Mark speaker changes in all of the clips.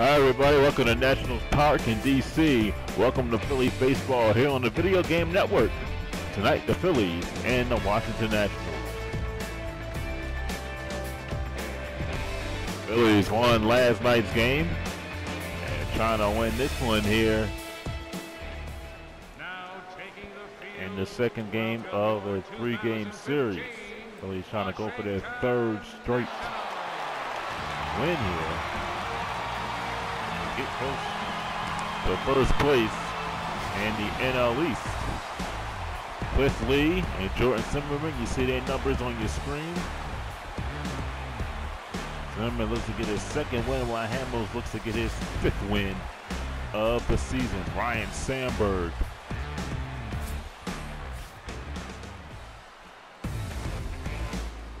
Speaker 1: Hi everybody, welcome to Nationals Park in DC. Welcome to Phillies baseball here on the Video Game Network. Tonight the Phillies and the Washington Nationals. Phillies won last night's game and trying to win this one here in the second game of a three-game series. Phillies trying to go for their third straight win here. Get close to first place in the NL East. Cliff Lee and Jordan Zimmermann, you see their numbers on your screen. Zimmermann looks to get his second win while Hamels looks to get his fifth win of the season. Ryne Sandberg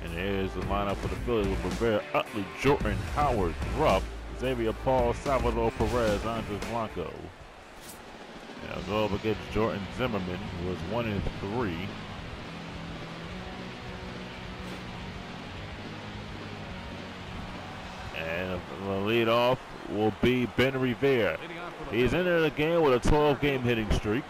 Speaker 1: And there's the lineup for the Phillies with Rivera, Utley, Jordan, Howard, Rupp, Xavier Paul, Salvador Perez, Andres Blanco. Now go up against Jordan Zimmermann, who was one in three. And the lead off will be Ben Revere. He's entered the game with a 12 game hitting streak.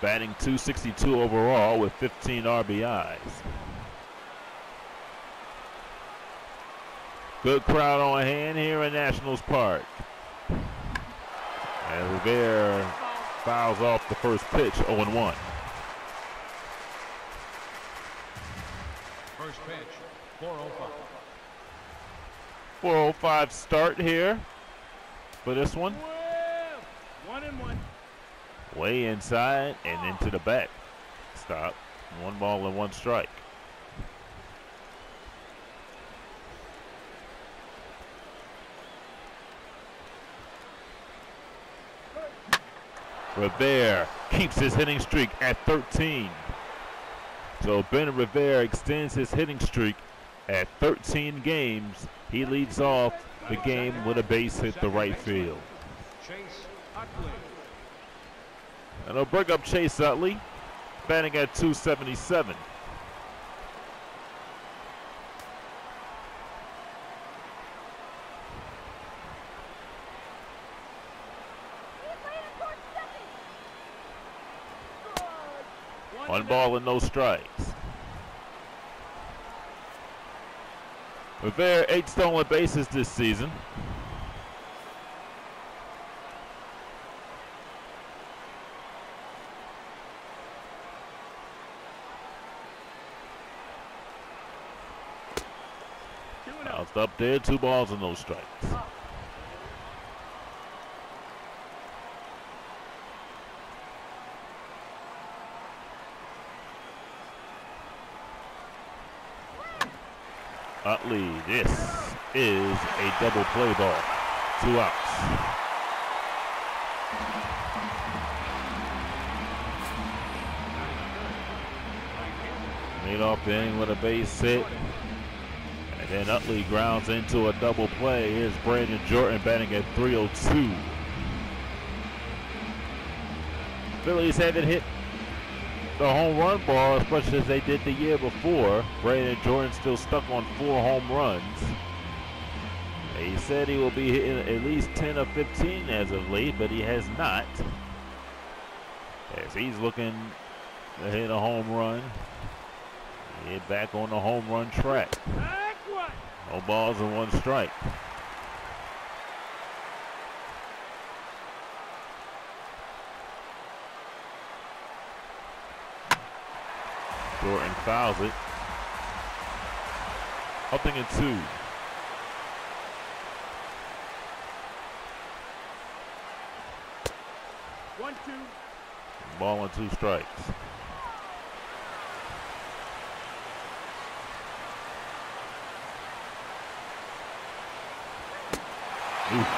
Speaker 1: batting 262 overall with 15 RBIs. Good crowd on hand here in Nationals Park. And Rivera fouls off the first pitch, 0-1.
Speaker 2: First pitch, 405.
Speaker 1: 405 start here for this one.
Speaker 2: Oh one and one.
Speaker 1: Way inside and into the back. Stop. One ball and one strike. Rivera keeps his hitting streak at 13. So Ben Rivera extends his hitting streak at 13 games. He leads off the game with a base hit to right field. And they'll bring up Chase Utley, batting at 277. One ball and no strikes. Rivera, eight stolen bases this season. Bounced up there, two balls and no strikes. Utley, this is a double play ball. Two outs. Lead off the inning with a base hit. And then Utley grounds into a double play. Here's Brandon Jordan batting at 302. Phillies haven't hit the home run ball as much as they did the year before. Brandon Jordan still stuck on four home runs. He said he will be hitting at least 10 or 15 as of late, but he has not. As he's looking to hit a home run. Get back on the home run track. No balls and one strike. Jordan fouls it. Nothing in two.
Speaker 2: One, two.
Speaker 1: Ball and two strikes. Oof.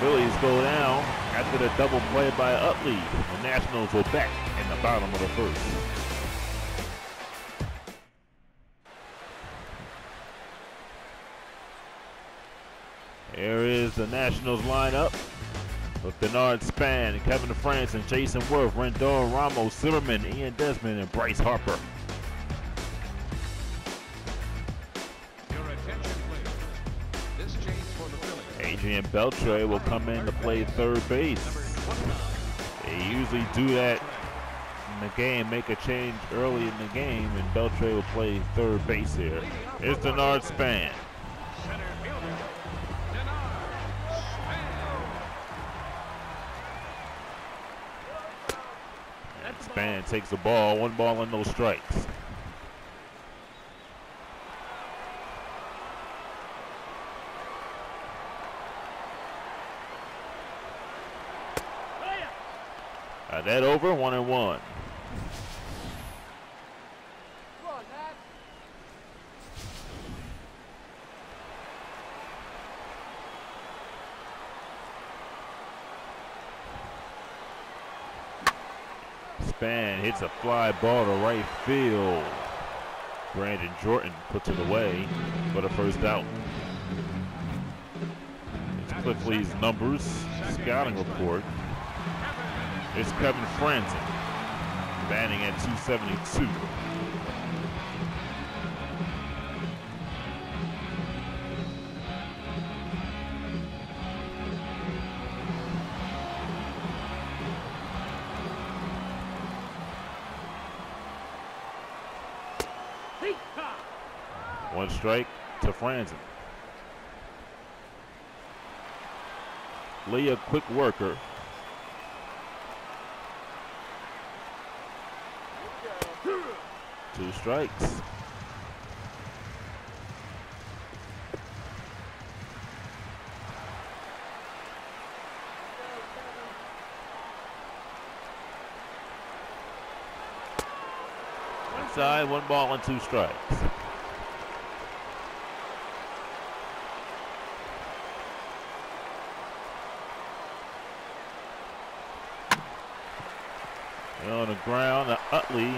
Speaker 1: Phillies go down after the double play by Utley. The Nationals will back in the bottom of the first. Here is the Nationals lineup with Denard Span, Kevin Frandsen, and Jayson Werth, Rendon Ramos, Zimmerman, Ian Desmond, and Bryce Harper. Adrian Beltre will come in to play third base. They usually do that in the game, make a change early in the game, and Beltre will play third base here.
Speaker 2: Fielder, Denard Span.
Speaker 1: Span takes the ball, one ball and no strikes. Got that over, one and one. Span hits a fly ball to right field. Brandon Jordan puts it away for the first out. It's Cliff Lee's numbers, scouting report. It's Kevin Frandsen, batting at 272. Frandsen. Lee a quick worker. Two strikes. Inside, one ball and two strikes. Ground, Utley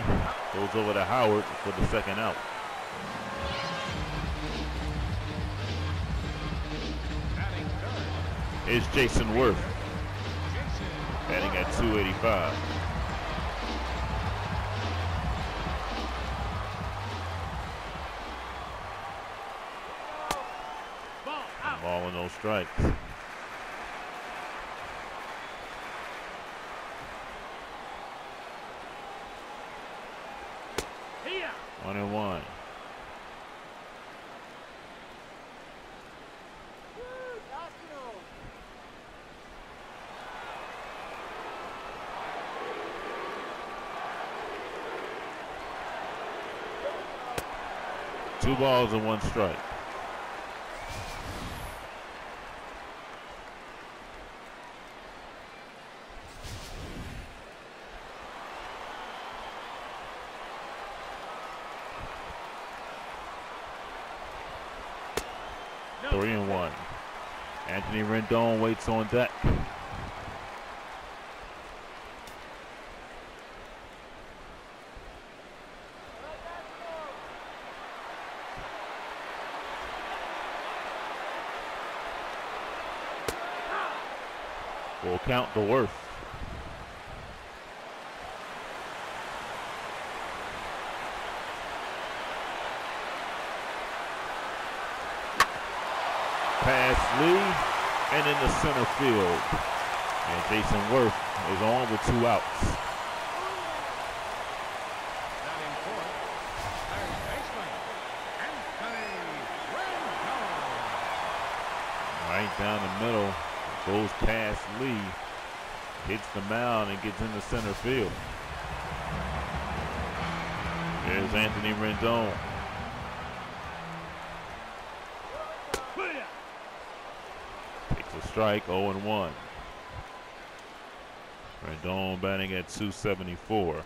Speaker 1: goes over to Howard for the second out. It's Jayson
Speaker 2: Werth
Speaker 1: batting at 285.
Speaker 2: Ball out.
Speaker 1: Ball and no strikes.
Speaker 2: Here.
Speaker 1: One and one. Two balls and one strike. Three and one. Anthony Rendon waits on deck. Full count to Werth. Pass Lee and in the center field. And Jayson Werth is on with two outs. Right down the middle. Goes past Lee. Hits the mound and gets into center field. There's Anthony Rendon. Takes a strike, 0 and 1. Rendon batting at 274.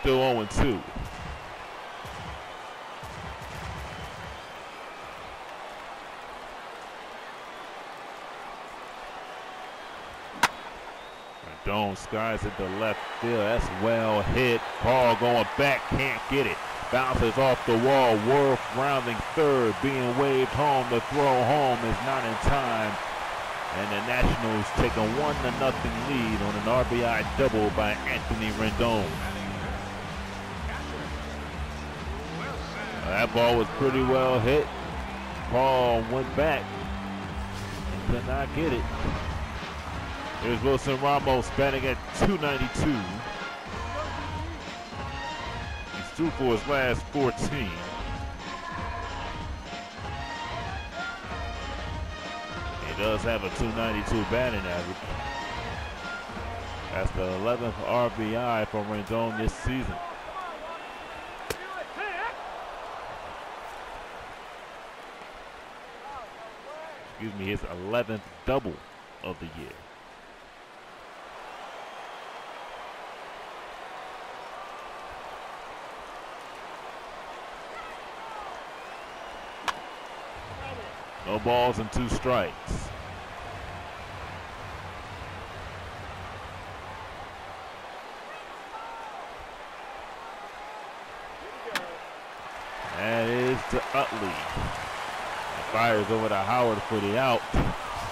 Speaker 1: Still 0 and 2. Rendon skies it to left field. That's well hit. Paul going back, can't get it. Bounces off the wall. Werth rounding third, being waved home. The throw home is not in time. And the Nationals take a one to nothing lead on an RBI double by Anthony Rendon. That ball was pretty well hit. Paul went back and could not get it. Here's Wilson Ramos batting at 292. He's two for his last 14. He does have a 292 batting average. That's the 11th RBI for Rendon this season. Excuse me, his 11th double of the year. Balls and two strikes. That is to Utley. Fires over to Howard for the out.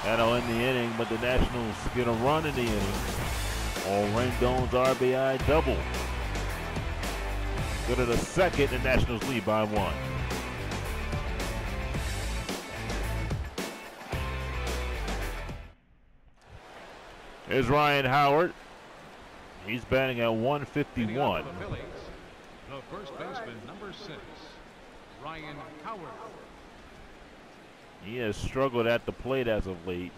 Speaker 1: That'll end the inning, but the Nationals get a run in the inning on Rendon's RBI double. Go to the second, the Nationals lead by one. Here's Ryan Howard. He's batting at 151.
Speaker 2: The Phillies, the first baseman, number six, Ryan Howard.
Speaker 1: He has struggled at the plate as of late.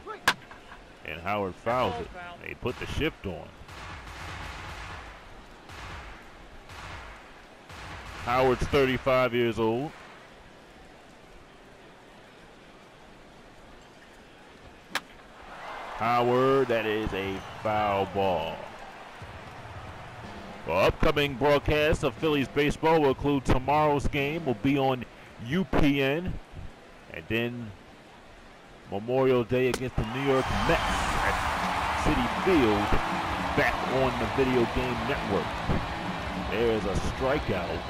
Speaker 1: And Howard fouls it. They put the shift on. Howard's 35 years old. Howard, that is a foul ball. Well, upcoming broadcast of Phillies baseball will include tomorrow's game will be on UPN. And then Memorial Day against the New York Mets at Citi Field back on the Video Game Network. There's a strikeout.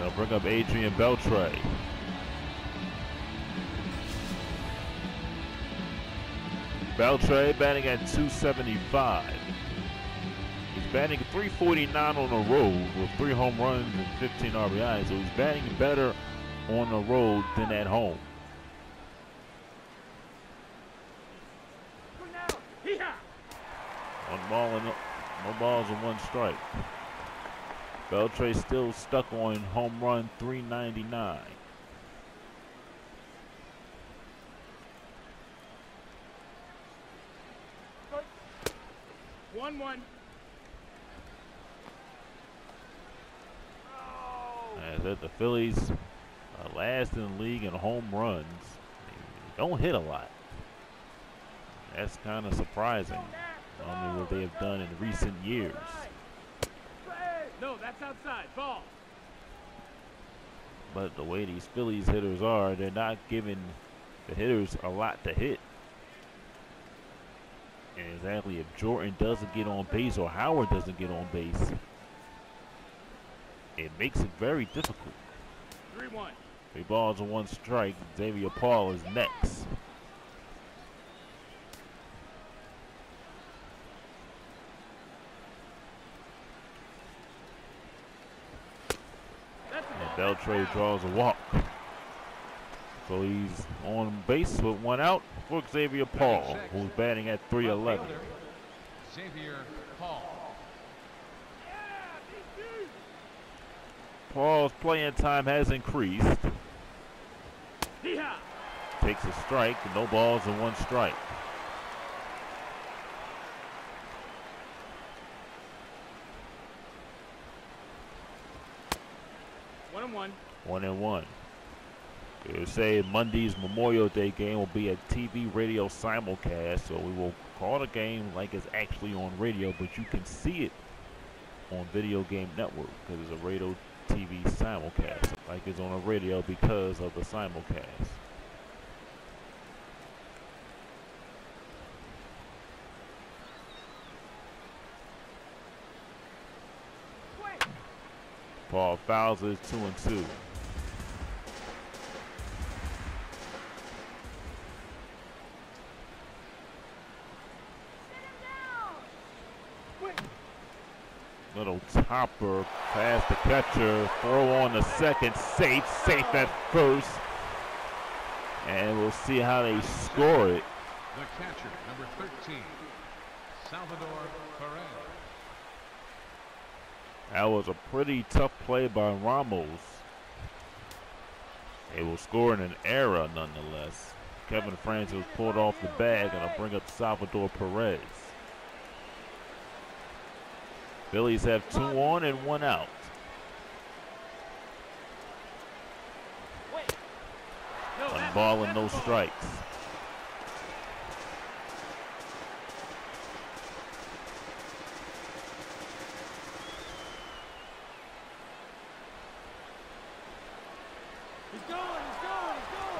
Speaker 1: They'll bring up Adrian Beltre. Beltre batting at 275. He's batting 349 on the road with three home runs and 15 RBIs, so he's batting better on the road than at home. One ball and no balls and one strike. Beltre still stuck on home run 399.
Speaker 2: One one. Oh.
Speaker 1: As at the Phillies are last in the league in home runs. They don't hit a lot. That's kind of surprising. I mean, what they have done in recent years.
Speaker 2: No, that's outside. Ball.
Speaker 1: But the way these Phillies hitters are, they're not giving the hitters a lot to hit. Exactly, if Jordan doesn't get on base or Howard doesn't get on base, it makes it very difficult.
Speaker 2: Three one.
Speaker 1: Three balls and one strike. Xavier Paul is next.
Speaker 2: That's a
Speaker 1: And
Speaker 2: ball.
Speaker 1: Draws a walk. So he's on base with one out for Xavier Paul, who's batting at 311.
Speaker 2: Fielder, Xavier Paul.
Speaker 1: Paul's playing time has increased. Takes a strike, no balls and one strike.
Speaker 2: One and one.
Speaker 1: One and one. They say Monday's Memorial Day game will be a TV radio simulcast, so we will call the game like it's actually on radio, but you can see it on Video Game Network because it's a radio TV simulcast, like it's on a radio because of the simulcast. Paul fouls is 2 and 2. Little topper past the catcher. Throw on the second. Safe. Safe at first. And we'll see how they score it.
Speaker 2: The catcher, number 13, Salvador Perez.
Speaker 1: That was a pretty tough play by Ramos. They will score in an error nonetheless. Kevin Frandsen pulled off the bag and I'll bring up Salvador Perez. Phillies have two on and one out. One ball and no strikes.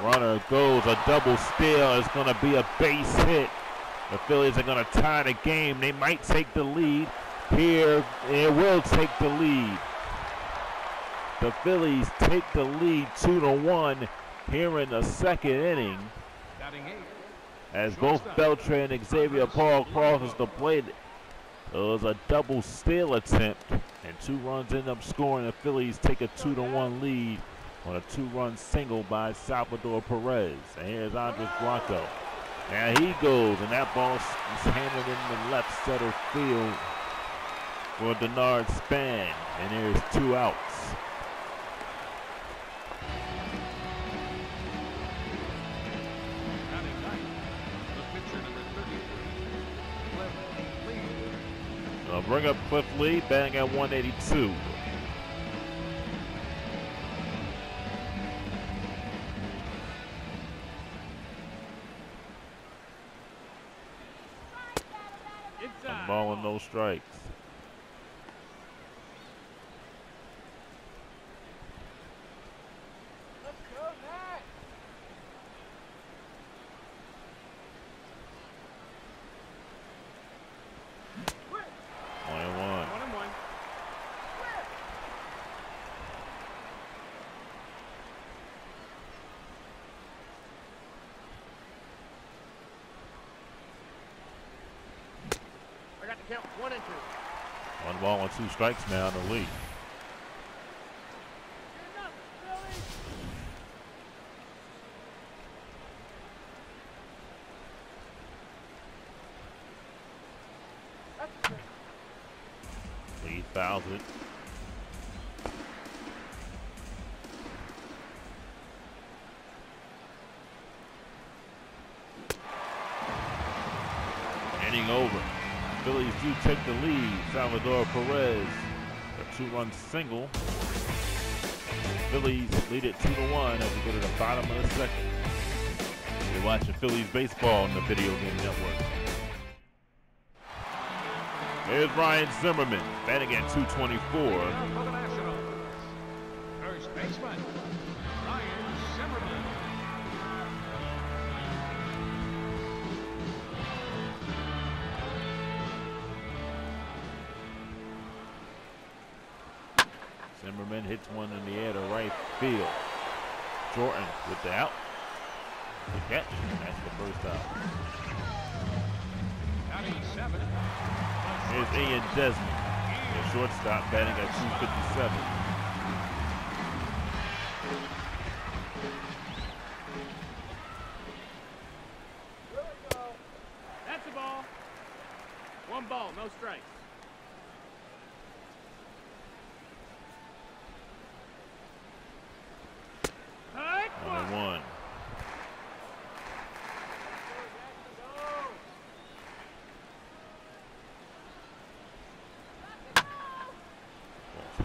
Speaker 1: Runner goes, a double steal. It's going to be a base hit. The Phillies are going to tie the game. They might take the lead. Here, it will take the lead. The Phillies take the lead two to one here in the second inning. As both Beltre and Xavier Paul crosses the plate. It was a double steal attempt, and two runs end up scoring. The Phillies take a two to one lead on a two-run single by Salvador Perez. And here's Andres Blanco. Now he goes, and that ball is handled in the left center field for Denard Span. And there's two outs. I'll bring up Cliff Lee, batting at 182. ball and no strikes. ball and two strikes now in the lead. Lead fouls it. Inning over. Take the lead. Salvador Perez, a two-run single. Phillies lead it two to one as we go to the bottom of the second. You're watching Phillies baseball on the Video Game Network. There's Ryan Zimmerman batting at 224.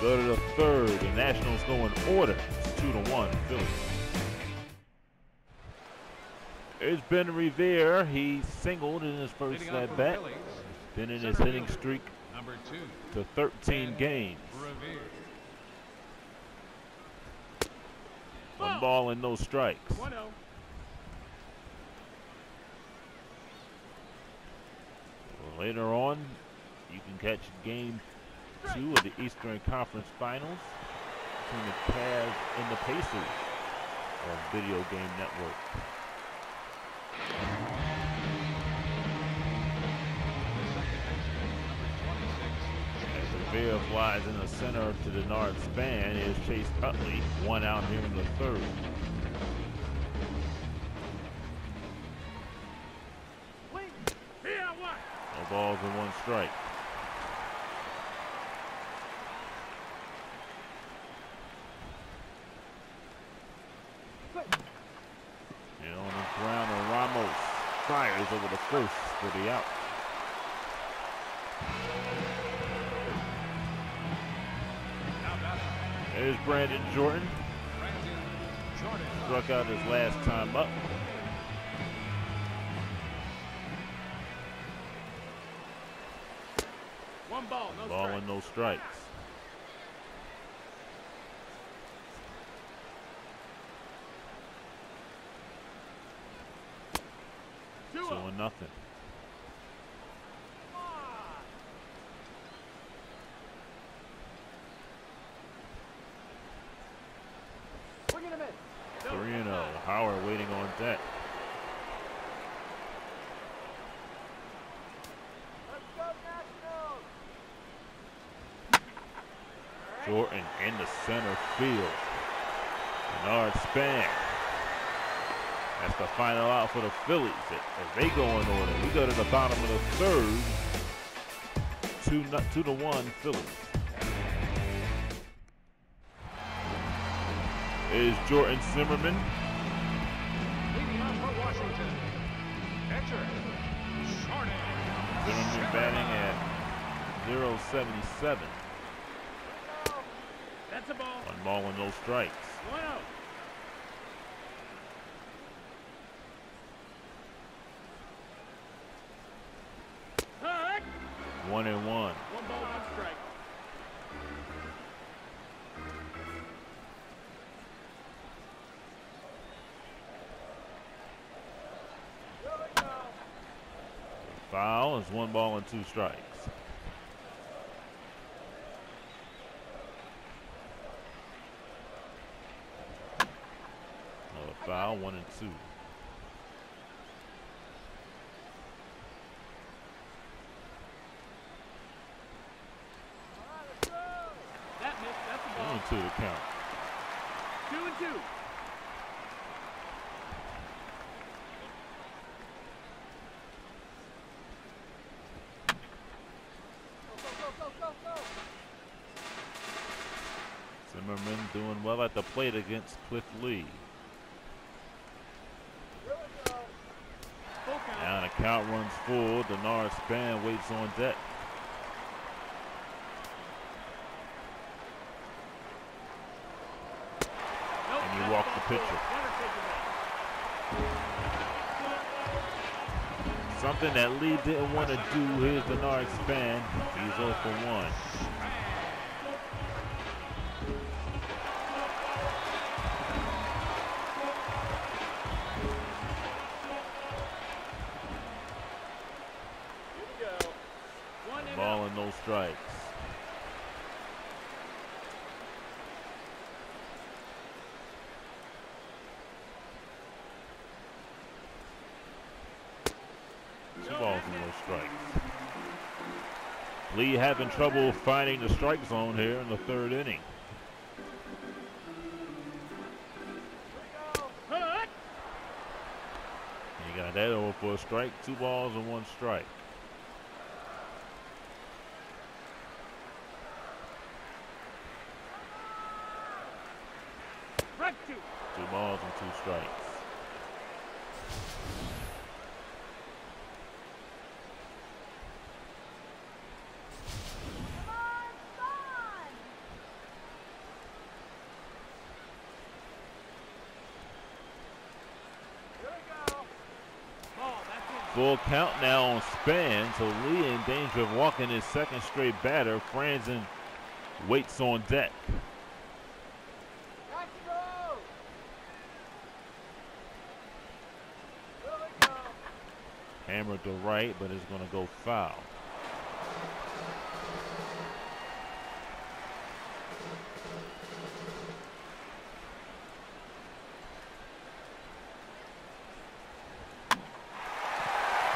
Speaker 1: go to the third. The Nationals go in order. It's two to one, Phillies. There's Ben Revere. He singled in his first at bat.
Speaker 2: Phillies,
Speaker 1: Been in his hitting streak
Speaker 2: Number two,
Speaker 1: to 13
Speaker 2: Ben
Speaker 1: games.
Speaker 2: Revere.
Speaker 1: One ball and no strikes.
Speaker 3: 1 0.
Speaker 1: Later on, you can catch game two of the Eastern Conference Finals between the Cavs and the Pacers on Video Game Network. As Rivera flies in the center to Denard Span is Chase Utley, one out here in the third. No balls and one strike. And on the ground, and Ramos fires over the first for the out. There's Brandon Jordan.
Speaker 2: Jordan.
Speaker 1: Struck out his last time up.
Speaker 3: One ball, no
Speaker 1: Ball
Speaker 3: strike.
Speaker 1: and no strikes.
Speaker 3: Oh.
Speaker 1: nothing.
Speaker 3: Swing and a miss. No,
Speaker 1: 3 and 0. Howard waiting on deck. Jordan in the center field. Denard Span. That's the final out for the Phillies as they go in order. We go to the bottom of the third. Two, two to one Phillies. Is Jordan Zimmermann.
Speaker 2: Leading off for Washington. Catcher, Jordan.
Speaker 1: Zimmermann batting at 077.
Speaker 3: That's a ball.
Speaker 1: One ball and no strikes.
Speaker 3: One out.
Speaker 1: One and one.
Speaker 3: One ball, one strike.
Speaker 1: Foul is one ball and two strikes. Foul, one and two.
Speaker 3: That missed. That's a
Speaker 1: Two
Speaker 3: ball.
Speaker 1: and two to count.
Speaker 3: Two and two.
Speaker 1: Zimmermann doing well at the plate against Cliff Lee. Now the count runs full. Denard Span waits on deck.
Speaker 3: That.
Speaker 1: Lee didn't want to do. Here's Denard Span. He's 0 for 1. Lee having trouble finding the strike zone here in the third inning. You got that over for a strike. Two balls and one strike.
Speaker 3: Two
Speaker 1: balls and two strikes. Full count now on Span, so Lee in danger of walking his second straight batter. Frandsen waits on deck. Hammered to right, but it's going to go foul.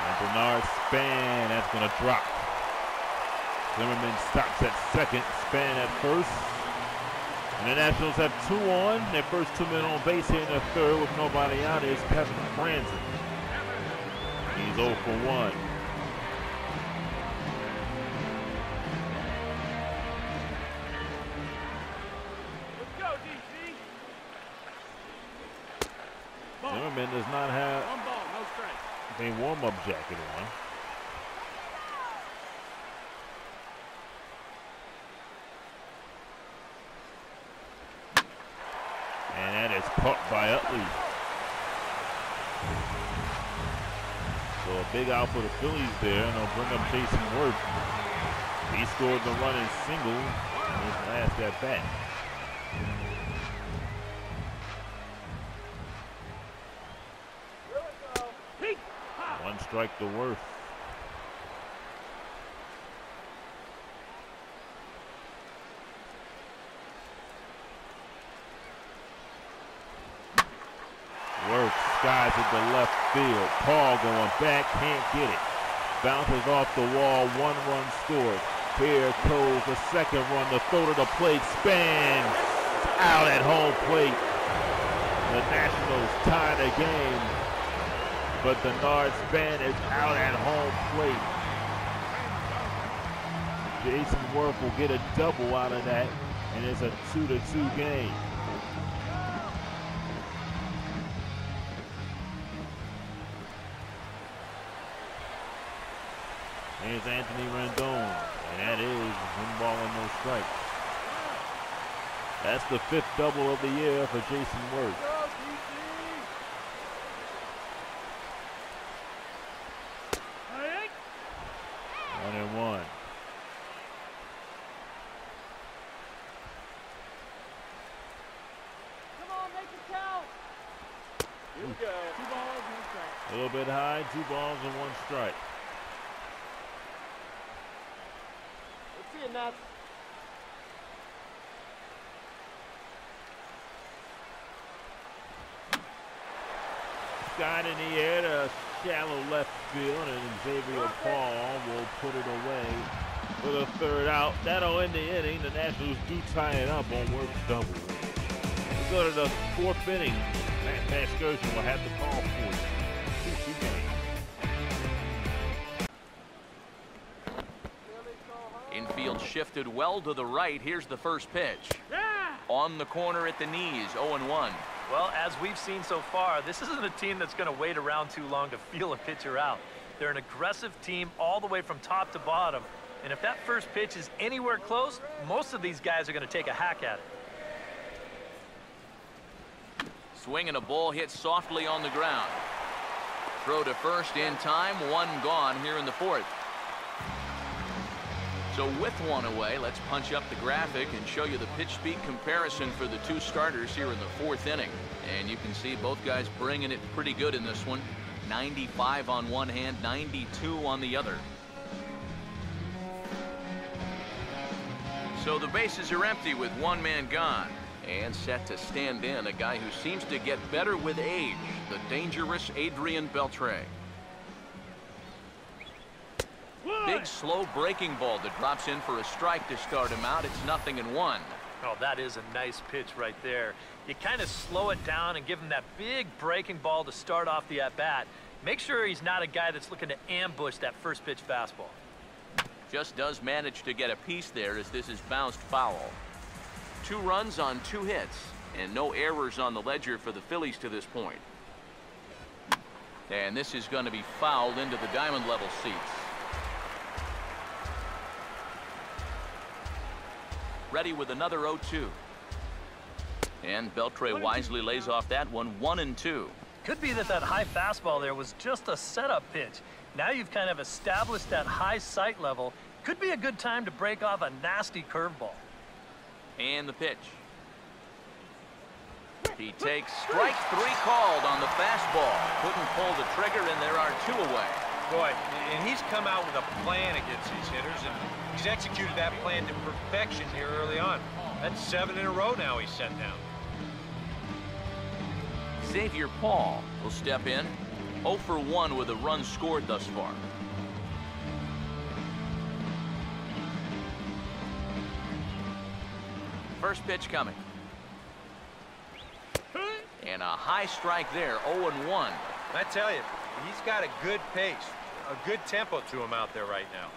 Speaker 1: And Denard Span, that's going to drop. Zimmermann stops at second, Span at first. And the Nationals have two on. Their first two men on base here in the third with nobody out is Kevin Frandsen. He's 0 for 1.
Speaker 3: Let's go, DC.
Speaker 1: Zimmermann does not have
Speaker 3: One ball, no
Speaker 1: a warm-up jacket on. Caught by Utley. So a big out for the Phillies there, and they'll bring up Jayson Werth. He scored the running single in his last at bat. One strike to Werth. Werth skies at the left field. Paul going back, can't get it. Bounces off the wall, one run scored. Here goes the second run, the throw to the plate, Span out at home plate. The Nationals tie the game but the Span is out at home plate. Jayson Werth will get a double out of that, and it's a two to two game. Anthony Rendon, and that is one ball and no strike. That's the fifth double of the year for Jayson Werth.
Speaker 3: Go, DC. Hey,
Speaker 1: One and one.
Speaker 3: Come on, make it count. Here we go. Two balls, no strike.
Speaker 1: A little bit high, two balls and one strike.
Speaker 3: Let's see it, Nuts.
Speaker 1: Skied in the air to shallow left field, and Xavier Paul will put it away for the third out. That'll end the inning. The Nationals do tie it up on Werth's double. We go to the fourth inning. Matt Vasgersian will have the call for you.
Speaker 4: Infield shifted well to the right. Here's the first pitch.
Speaker 3: Yeah.
Speaker 4: On the corner at the knees, 0-1.
Speaker 5: Well, as we've seen so far, this isn't a team that's going to wait around too long to feel a pitcher out. They're an aggressive team all the way from top to bottom. And if that first pitch is anywhere close, most of these guys are going to take a hack at it.
Speaker 4: Swing and a ball hit softly on the ground. Throw to first in time, one gone here in the fourth. So with one away, let's punch up the graphic and show you the pitch speed comparison for the two starters here in the fourth inning. And you can see both guys bringing it pretty good in this one. 95 on one hand, 92 on the other. So the bases are empty with one man gone. And set to stand in a guy who seems to get better with age, the dangerous Adrian Beltre. Big slow breaking ball that drops in for a strike to start him out. It's nothing in one.
Speaker 5: Oh, that is a nice pitch right there. You kind of slow it down and give him that big breaking ball to start off the at-bat. Make sure he's not a guy that's looking to ambush that first pitch fastball.
Speaker 4: Just does manage to get a piece there as this is bounced foul. Two runs on two hits and no errors on the ledger for the Phillies to this point. And this is going to be fouled into the diamond level seats. Ready with another 0-2. And Beltre wisely lays off that one, one and two.
Speaker 5: Could be that that high fastball there was just a setup pitch. Now you've kind of established that high sight level. Could be a good time to break off a nasty curveball.
Speaker 4: And the pitch. He takes strike three called on the fastball. Couldn't pull the trigger, and there are two away.
Speaker 6: Boy, and he's come out with a plan against these hitters, and he's executed that plan to perfection here early on. That's seven in a row now he's set down.
Speaker 4: Xavier Paul will step in. 0 for 1 with a run scored thus far. First pitch coming. And a high strike there, 0 and 1.
Speaker 6: I tell you, he's got a good pace, a good tempo to him out there right now.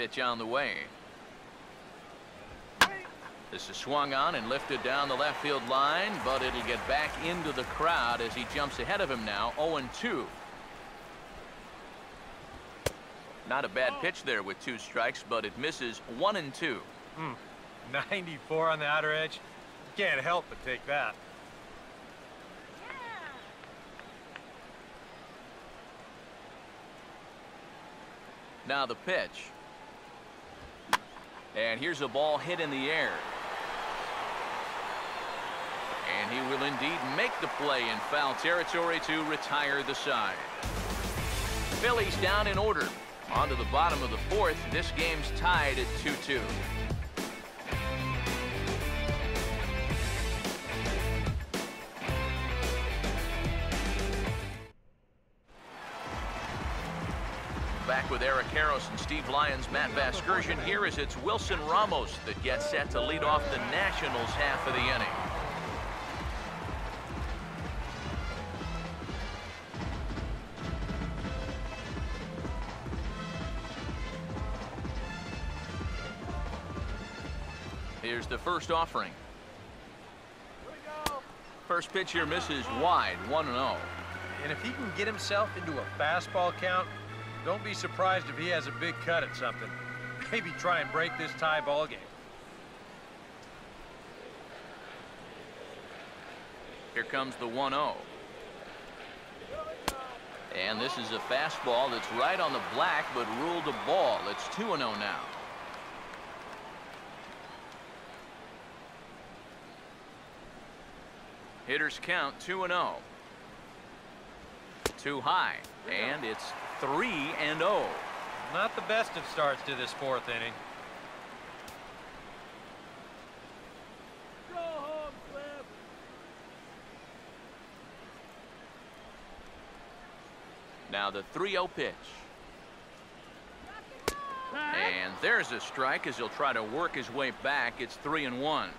Speaker 4: Pitch on the way. This is swung on and lifted down the left field line, but it'll get back into the crowd as he jumps ahead of him now, 0-2. Not a bad pitch there with two strikes, but it misses 1 and 2.
Speaker 6: Hmm. 94 on the outer edge. Can't help but take that.
Speaker 4: Now the pitch. And here's a ball hit in the air. And he will indeed make the play in foul territory to retire the side. Phillies down in order. On to the bottom of the fourth. This game's tied at 2-2. With Eric Karros and Steve Lyons, Matt Vasgersian here as it's Wilson Ramos that gets set to lead off the Nationals half of the inning. Here's the first offering. First pitch here misses wide, 1-0.
Speaker 6: And if he can get himself into a fastball count, don't be surprised if he has a big cut at something. Maybe try and break this tie ball game.
Speaker 4: Here comes the 1-0. And this is a fastball that's right on the black, but ruled a ball. It's 2-0 now. Hitters count 2-0. Too high, and it's 3 and 0.
Speaker 6: Not the best of starts to this fourth inning.
Speaker 3: Go home, Slim.
Speaker 4: Now the 3-0 pitch. And there's a strike as he'll try to work his way back. It's 3 and 1.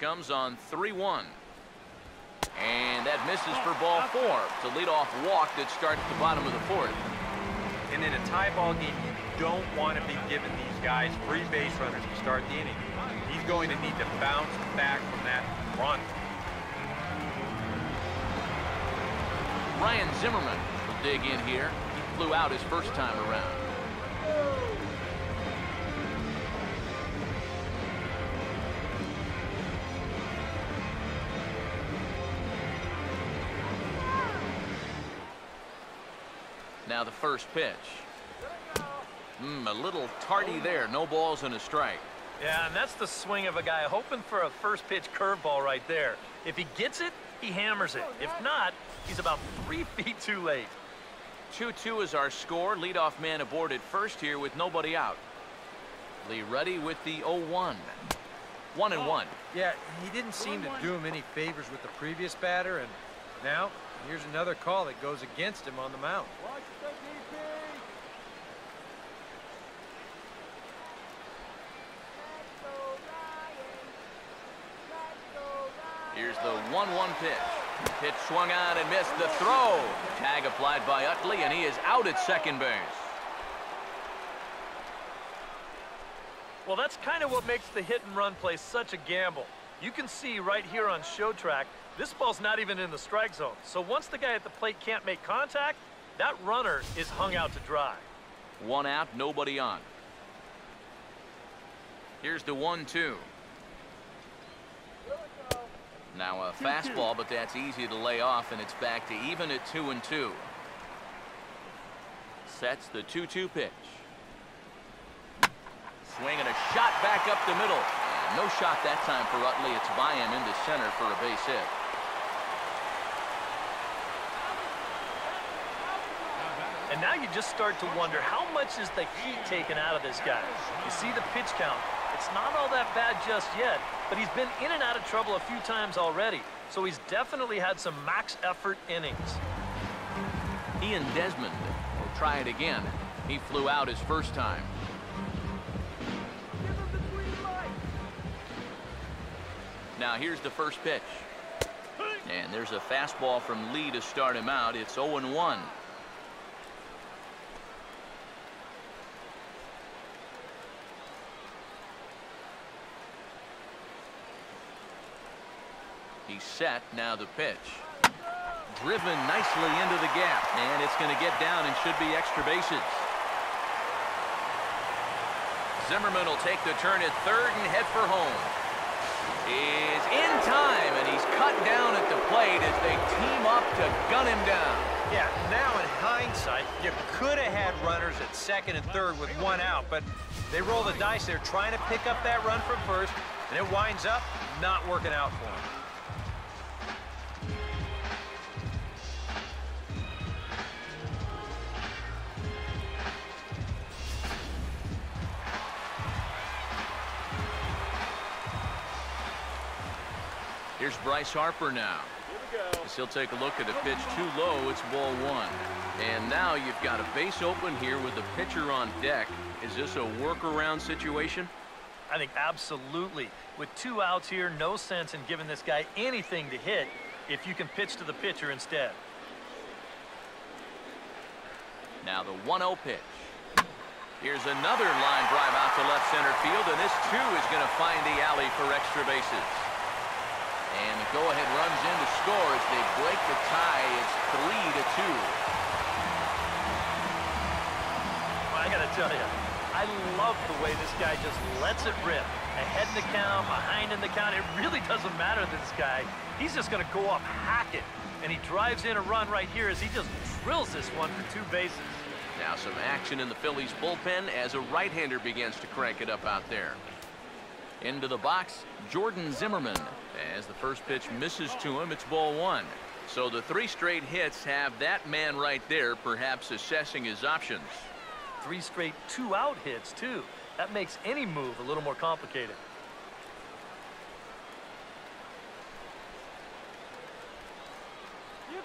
Speaker 4: Comes on 3-1. And that misses for ball four to lead off walk that starts the bottom of the fourth.
Speaker 6: And in a tie ball game, you don't want to be giving these guys free base runners to start the inning. He's going to need to bounce back from that run.
Speaker 4: Ryan Zimmerman will dig in here. He flew out his first time around. Now the first pitch. Hmm, a little tardy there. No balls and a strike.
Speaker 5: Yeah, and that's the swing of a guy hoping for a first pitch curveball right there. If he gets it, he hammers it. If not, he's about three feet too late.
Speaker 4: 2-2 is our score. Leadoff man aboard at first here with nobody out. Lee Ruddy with the 0-1. One and one.
Speaker 6: Yeah, he didn't seem to do him any favors with the previous batter, and now here's another call that goes against him on the mound.
Speaker 3: Watch the DP. Let's go, Ryan. Let's go, Ryan.
Speaker 4: Here's the 1-1 pitch. Pitch swung on and missed the throw. Tag applied by Utley, and he is out at second base.
Speaker 5: Well, that's kind of what makes the hit and run play such a gamble. You can see right here on show track, this ball's not even in the strike zone. So once the guy at the plate can't make contact, that runner is hung out to dry.
Speaker 4: One out, nobody on. Here's the one-two. Now a fastball, but that's easy to lay off, and it's back to even at two and two. Sets the 2-2 pitch. Swing and a shot back up the middle. No shot that time for Utley. It's by him into center for a base hit.
Speaker 5: And now you just start to wonder how much is the heat taken out of this guy. You see the pitch count. It's not all that bad just yet, but he's been in and out of trouble a few times already. So he's definitely had some max effort innings.
Speaker 4: Ian Desmond will try it again. He flew out his first time. Now here's the first pitch. And there's a fastball from Lee to start him out. It's 0-1. He's set. Now the pitch. Driven nicely into the gap. And it's going to get down and should be extra bases. Zimmerman will take the turn at third and head for home. Is in time, and he's cut down at the plate as they team up to gun him down.
Speaker 6: Yeah, now in hindsight, you could have had runners at second and third with one out, but they roll the dice. They're trying to pick up that run from first, and it winds up not working out for them.
Speaker 4: Bryce Harper now. As he'll take a look at a pitch too low, it's ball one. And now you've got a base open here with the pitcher on deck. Is this a workaround situation?
Speaker 5: I think absolutely. With two outs here, no sense in giving this guy anything to hit if you can pitch to the pitcher instead.
Speaker 4: Now the 1-0 pitch. Here's another line drive out to left center field, and this too is going to find the alley for extra bases. And the go-ahead runs in to score as they break the tie. It's 3 to two.
Speaker 5: Well, I got to tell you, I love the way this guy just lets it rip. Ahead in the count, behind in the count. It really doesn't matter to this guy. He's just going to go up hacking. And he drives in a run right here as he just drills this one for two bases.
Speaker 4: Now some action in the Phillies bullpen as a right-hander begins to crank it up out there. Into the box, Jordan Zimmermann. As the first pitch misses to him, it's ball one. So the three straight hits have that man right there perhaps assessing his options.
Speaker 5: Three straight two-out hits, too. That makes any move a little more complicated.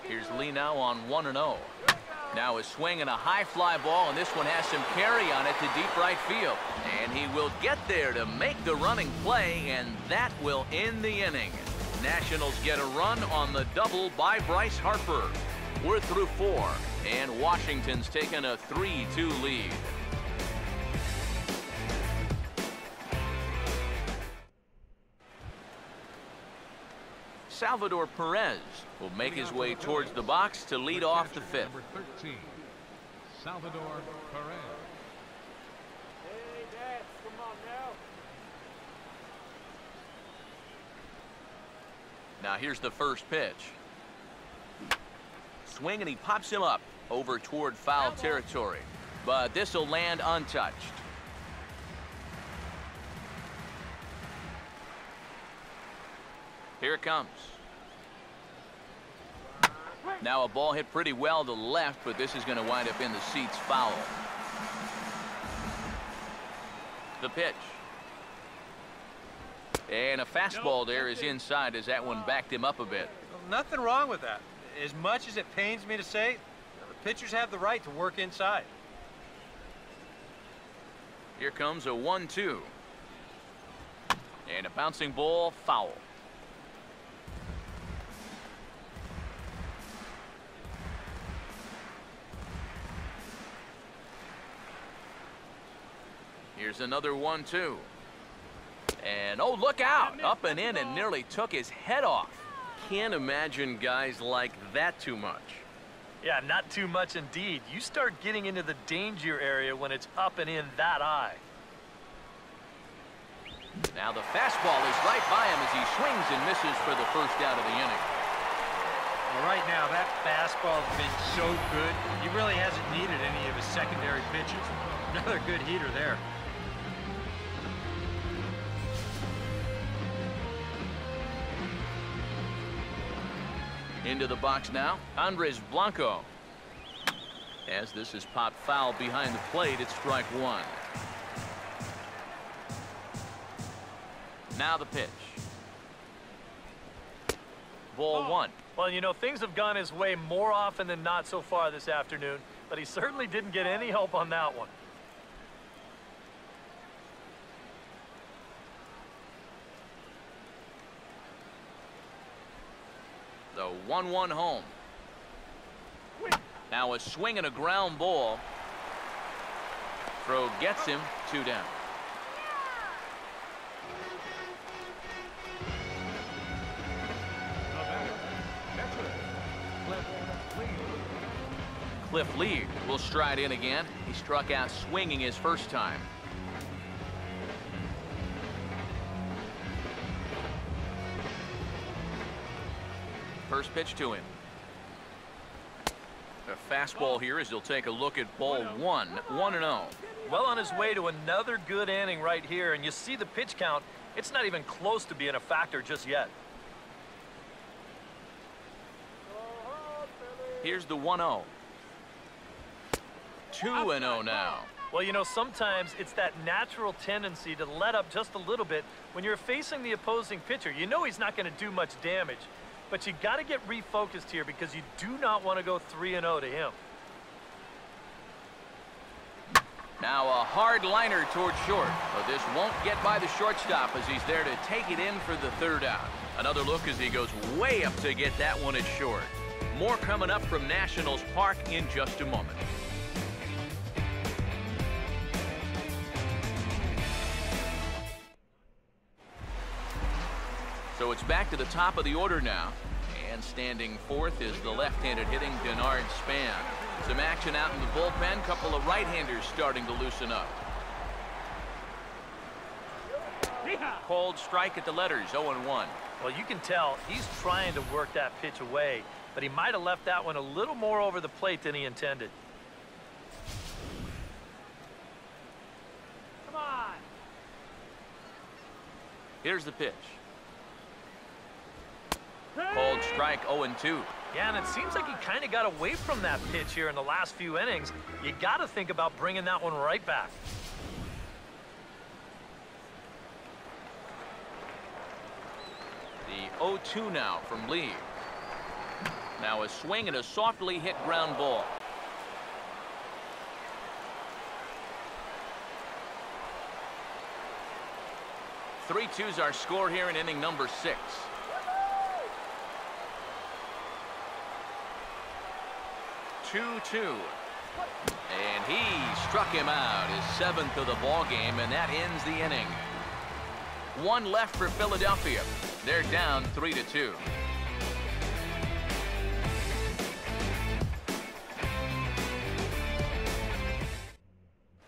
Speaker 4: Here's Lee now on 1-0. Now a swing and a high fly ball, and this one has some carry on it to deep right field. And he will get there to make the running play, and that will end the inning. Nationals get a run on the double by Bryce Harper. We're through four, and Washington's taken a 3-2 lead. Salvador Perez will make his way towards the box to lead off the fifth.
Speaker 2: Number 13, Salvador Perez.
Speaker 3: Hey, Dad, come on now.
Speaker 4: Now here's the first pitch. Swing and he pops him up over toward foul territory. But this will land untouched. Here it comes. Now a ball hit pretty well to left, but this is going to wind up in the seats foul. The pitch. And a fastball there is inside as that one backed him up a bit.
Speaker 6: Nothing wrong with that. As much as it pains me to say, the pitchers have the right to work inside.
Speaker 4: Here comes a 1-2. And a bouncing ball foul. Here's another one, too. And oh, look out! Up and in and nearly took his head off. Can't imagine guys like that too much.
Speaker 5: Yeah, not too much indeed. You start getting into the danger area when it's up and in that high.
Speaker 4: Now the fastball is right by him as he swings and misses for the first out of the inning.
Speaker 6: Well, right now, that fastball has been so good, he really hasn't needed any of his secondary pitches. Another good heater there.
Speaker 4: Into the box now, Andres Blanco. As this is popped foul behind the plate, it's strike one. Now the pitch. Ball oh, one.
Speaker 5: Well, you know, things have gone his way more often than not so far this afternoon, but he certainly didn't get any help on that one.
Speaker 4: The 1-1 home. Now a swing and a ground ball. Throw gets him two down.
Speaker 2: Cliff Lee
Speaker 4: will stride in again. He struck out swinging his first time. First pitch to him. A fastball here as he'll take a look at ball one. 1 and oh. 0.
Speaker 5: Well on his way to another good inning right here, and you see the pitch count. It's not even close to being a factor just yet.
Speaker 4: Here's the 1 0. 2 and 0 now.
Speaker 5: Well, you know, sometimes it's that natural tendency to let up just a little bit when you're facing the opposing pitcher. You know he's not going to do much damage, but you got to get refocused here because you do not want to go 3 and 0 to him.
Speaker 4: Now a hard liner towards short, but this won't get by the shortstop as he's there to take it in for the third out. Another look as he goes way up to get that one at short. More coming up from Nationals Park in just a moment. So it's back to the top of the order now. And standing fourth is the left-handed hitting Denard Span. Some action out in the bullpen. Couple of right-handers starting to loosen up. Cold strike at the letters, 0-1.
Speaker 5: Well, you can tell he's trying to work that pitch away, but he might have left that one a little more over the plate than he intended.
Speaker 3: Come on.
Speaker 4: Here's the pitch. Cold strike, 0-2.
Speaker 5: Yeah, and it seems like he kind of got away from that pitch here in the last few innings. You got to think about bringing that one right back.
Speaker 4: The 0-2 now from Lee. Now a swing and a softly hit ground ball. Three twos our score here in inning number six. Two two. And he struck him out his seventh of the ball game, and that ends the inning. One left for Philadelphia. They're down three to two.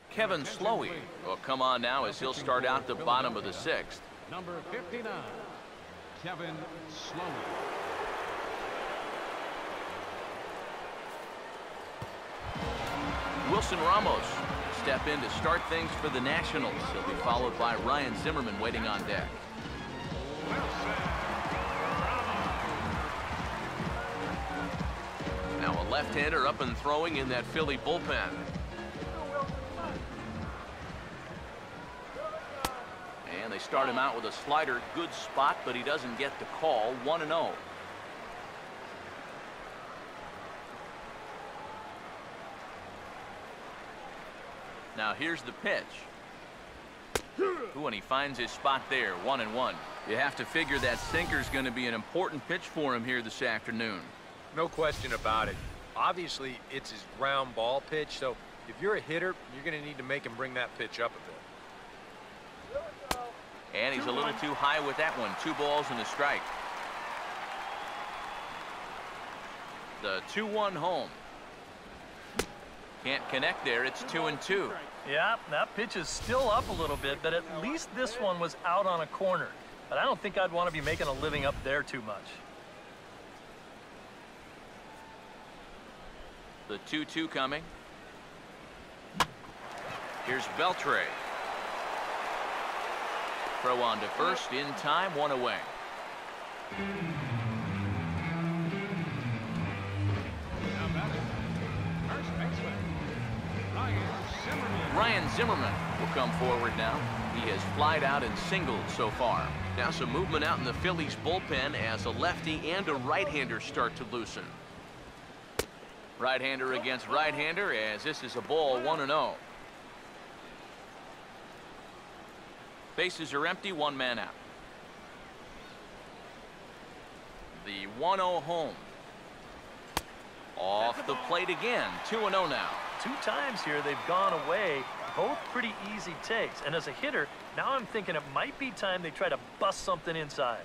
Speaker 4: Kevin Slowey will come on now as he'll start out the bottom of the sixth.
Speaker 2: Number 59, Kevin Slowey.
Speaker 4: Wilson Ramos step in to start things for the Nationals. He'll be followed by Ryan Zimmerman waiting on deck. Now a left-hander up and throwing in that Philly bullpen. And they start him out with a slider. Good spot, but he doesn't get the call. 1 and oh. 0. Now here's the pitch. Ooh, and he finds his spot there, one and one. You have to figure that sinker's going to be an important pitch for him here this afternoon.
Speaker 6: No question about it. Obviously, it's his ground ball pitch, so if you're a hitter, you're going to need to make him bring that pitch up a bit.
Speaker 4: And he's a little too high with that one. Two balls and a strike. The 2-1 home. Can't connect there. It's 2 and 2.
Speaker 5: Yeah, that pitch is still up a little bit, but at least this one was out on a corner. But I don't think I'd want to be making a living up there too much.
Speaker 4: The 2-2 coming. Here's Beltre. Throw on to first in time, one away.
Speaker 2: Ryan Zimmerman
Speaker 4: will come forward now. He has flied out and singled so far. Now some movement out in the Phillies bullpen as a lefty and a right-hander start to loosen. Right-hander against right-hander as this is a ball 1-0. Bases are empty, one man out. The 1-0 home. Off the plate again, 2-0 now.
Speaker 5: Two times here they've gone away, both pretty easy takes. And as a hitter, now I'm thinking it might be time they try to bust something inside.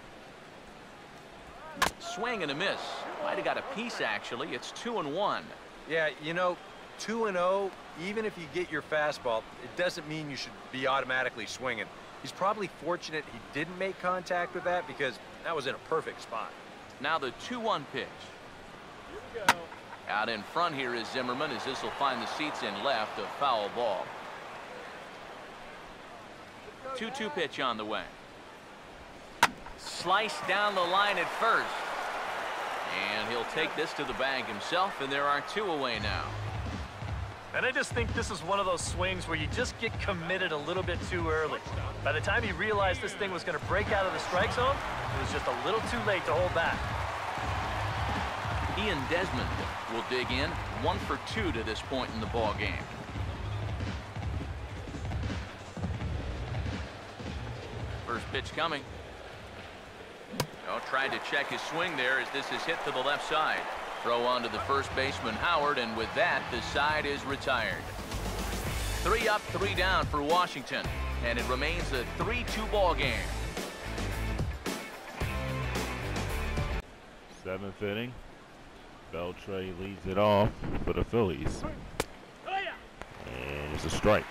Speaker 4: Swing and a miss. Might have got a piece actually. It's two and one.
Speaker 6: Yeah, you know, 2 and 0, even if you get your fastball, it doesn't mean you should be automatically swinging. He's probably fortunate he didn't make contact with that because that was in a perfect spot.
Speaker 4: Now the 2-1 pitch. Out in front here is Zimmerman as this will find the seats in left. A foul ball. 2-2 pitch on the way. Sliced down the line at first. And he'll take this to the bag himself, and there are two away now.
Speaker 5: And I just think this is one of those swings where you just get committed a little bit too early. By the time he realized this thing was going to break out of the strike zone, it was just a little too late to hold back.
Speaker 4: Ian Desmond will dig in. One for two to this point in the ball game. First pitch coming. Oh, tried to check his swing there as this is hit to the left side. Throw on to the first baseman Howard, and with that, the side is retired. Three up, three down for Washington, and it remains a 3-2 ball game.
Speaker 1: Seventh inning. Beltre leads it off for the Phillies. And it's a strike.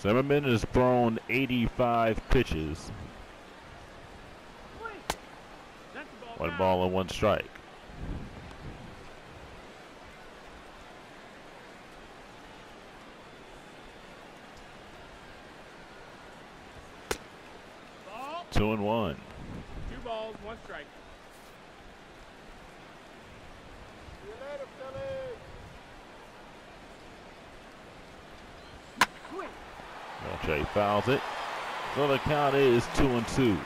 Speaker 1: Zimmermann has thrown 85 pitches. One ball and one strike. Two and one.
Speaker 3: Strike. See you later, Philly.
Speaker 1: Beltre fouls it. So the count is two and two.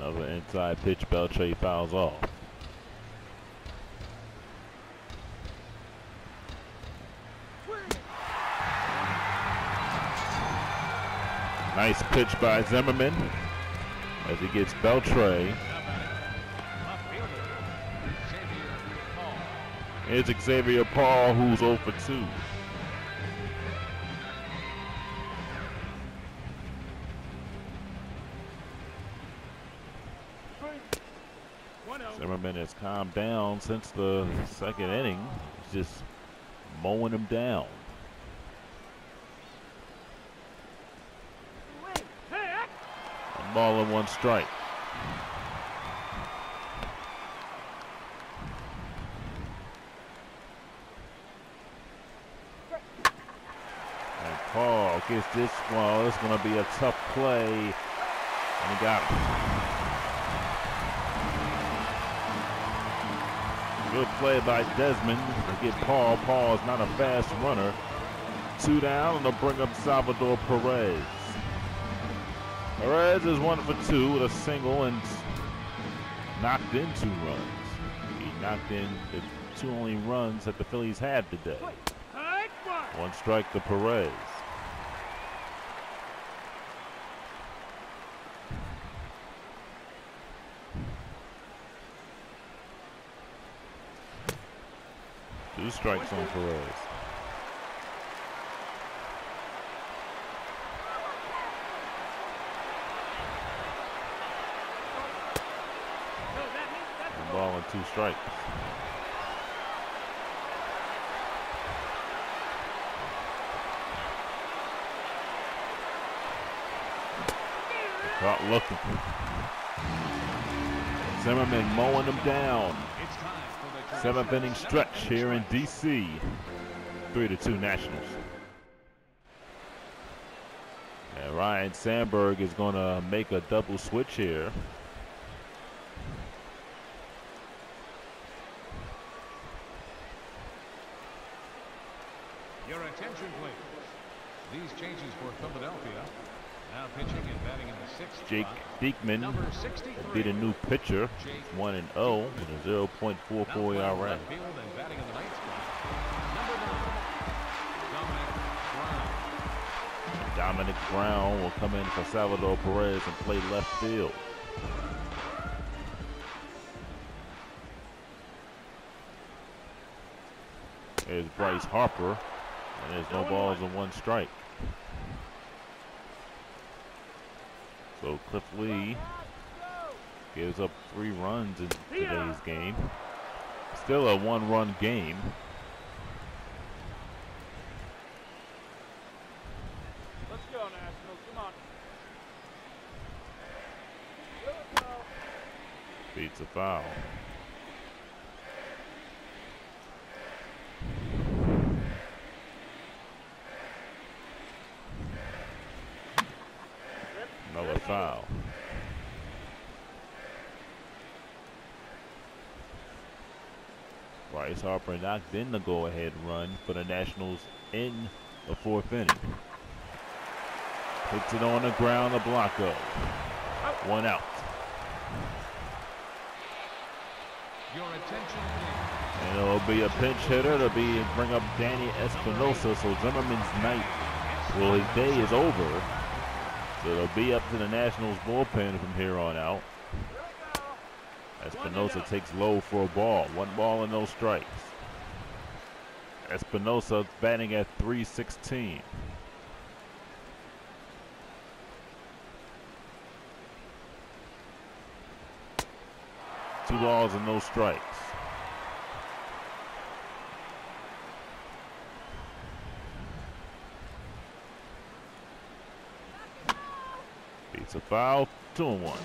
Speaker 1: Another inside pitch, Beltre fouls off. Nice pitch by Zimmermann as he gets Beltre.
Speaker 2: Fielder, Xavier Paul.
Speaker 1: Who's 0 for 2.
Speaker 3: One oh.
Speaker 1: Zimmermann has calmed down since the second inning. He's just mowing him down. Ball and one strike. And Paul gets this one. It's going to be a tough play. And he got him. Good play by Desmond to get Paul. Paul is not a fast runner. Two down, and they'll bring up Salvador Perez. Perez is one for two with a single and knocked in two runs. He knocked in the two only runs that the Phillies had today. One strike to Perez. Two strikes on Perez. Two strikes. Caught looking. Zimmermann mowing them down. Seventh inning stretch here in DC. Three to two Nationals. And Ryne Sandberg is going to make a double switch here.
Speaker 2: Your attention, please. These changes for Philadelphia. Now pitching and batting in the sixth
Speaker 1: Jake
Speaker 2: spot.
Speaker 1: Diekman
Speaker 2: Number 63.
Speaker 1: be the new pitcher. 1 and 0 with a 0.44
Speaker 2: Now
Speaker 1: ERA.
Speaker 2: left field and batting in the ninth spot. Number nine, Domonic Brown.
Speaker 1: Domonic Brown will come in for Salvador Perez and play left field. There's Bryce Harper, and there's no balls and one strike. So Cliff Lee gives up three runs in today's game. Still a one-run game.
Speaker 3: Let's go, Nationals. Come on.
Speaker 1: Beats a foul. Another foul. Bryce Harper knocked in the go-ahead run for the Nationals in the fourth inning. Hits it on the ground, a Blanco. One out.
Speaker 2: Your attention.
Speaker 1: And it'll be a pinch hitter to be bring up Danny Espinosa. So Zimmermann's night, well, his day is over. So it'll be up to the Nationals bullpen from here on out. Espinosa takes low for a ball. One ball and no strikes. Espinosa batting at 316. Two balls and no strikes. Beats a foul, two and one.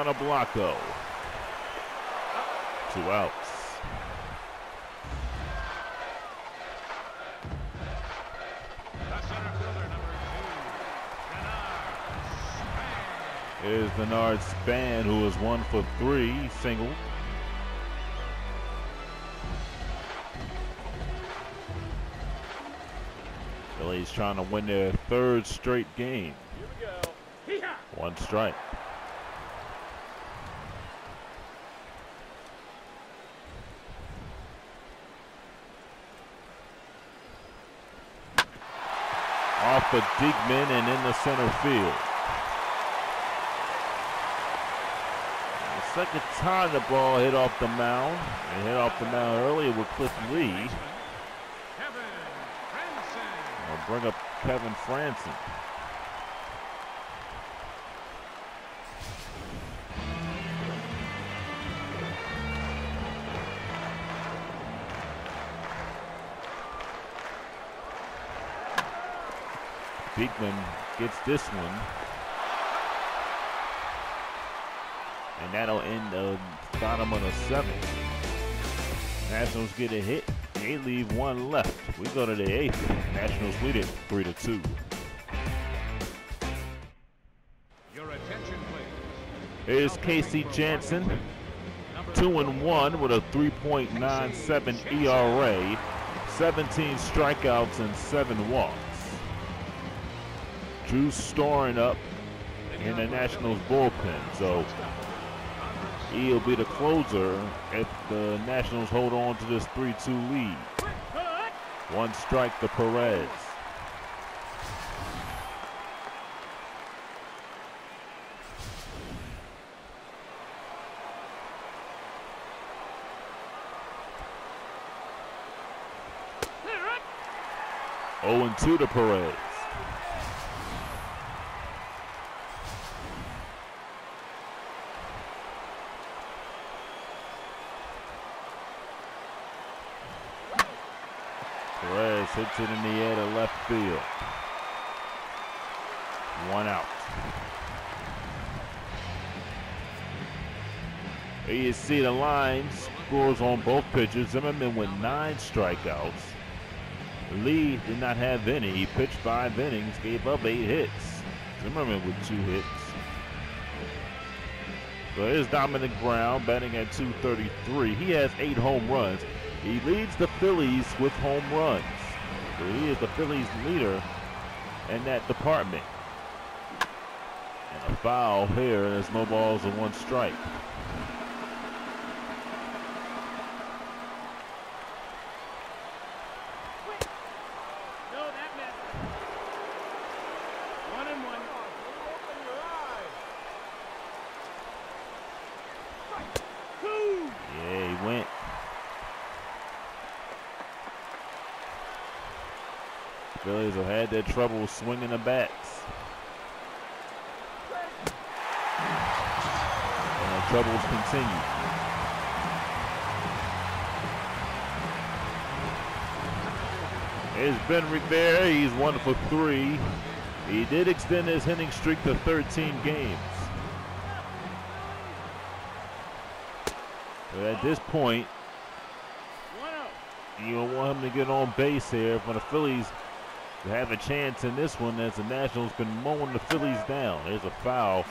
Speaker 1: On a Blanco. Two outs.
Speaker 2: The center fielder, number two, Span.
Speaker 1: Is Denard Span, who is one for three, single. Phillies trying to win their third straight game.
Speaker 3: Here we go.
Speaker 1: One strike. Off of Diekman and in the center field. The second time the ball hit off the mound. It hit off the mound earlier with Cliff Lee. I'll bring up Kevin Frandsen. Diekman gets this one. And that'll end the bottom of the seventh. Nationals get a hit. They leave one left. We go to the eighth. Nationals lead it three to two.
Speaker 2: Your attention, please.
Speaker 1: Here's Casey Janssen, two and one with a 3.97 ERA, 17 strikeouts and seven walks. Drew Storen up in the Nationals bullpen. So he'll be the closer if the Nationals hold on to this 3-2 lead. One strike to Perez. Oh and 2 to Perez. Perez hits it in the air to left field. One out. Here you see the line scores on both pitches. Zimmermann with nine strikeouts. Lee did not have any. He pitched five innings, gave up eight hits. Zimmerman with two hits. So here's Domonic Brown batting at 233. He has eight home runs. He leads the Phillies with home runs. So he is the Phillies leader in that department. And a foul here, there's no balls and one strike.
Speaker 3: No, that missed. One and one. Two.
Speaker 1: Yeah, he went. Phillies have had trouble swinging the bats. And the troubles continue. It's Ben Revere. He's one for three. He did extend his hitting streak to 13 games. But at this point, you don't want him to get on base here for the Phillies to have a chance in this one as the Nationals been mowing the Phillies down. There's a foul.